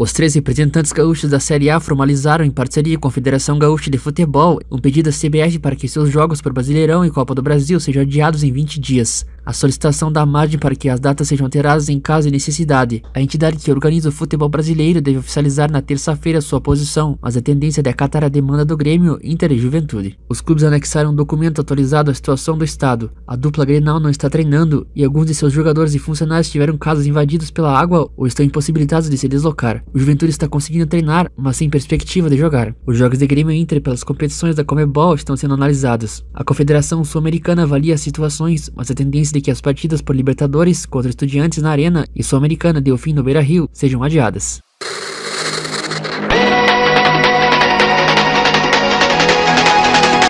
Os três representantes gaúchos da Série A formalizaram em parceria com a Federação Gaúcha de Futebol um pedido à CBF para que seus jogos por Brasileirão e Copa do Brasil sejam adiados em 20 dias. A solicitação dá margem para que as datas sejam alteradas em caso de necessidade. A entidade que organiza o futebol brasileiro deve oficializar na terça-feira sua posição, mas a tendência é acatar a demanda do Grêmio, Inter e Juventude. Os clubes anexaram um documento atualizado à situação do estado. A dupla Grenal não está treinando e alguns de seus jogadores e funcionários tiveram casas invadidos pela água ou estão impossibilitados de se deslocar. O Juventude está conseguindo treinar, mas sem perspectiva de jogar. Os jogos de Grêmio e Inter pelas competições da Comebol estão sendo analisados. A Confederação Sul-Americana avalia as situações, mas a tendência de que as partidas por Libertadores contra estudiantes na Arena e Sul-Americana de fim no Beira Rio sejam adiadas.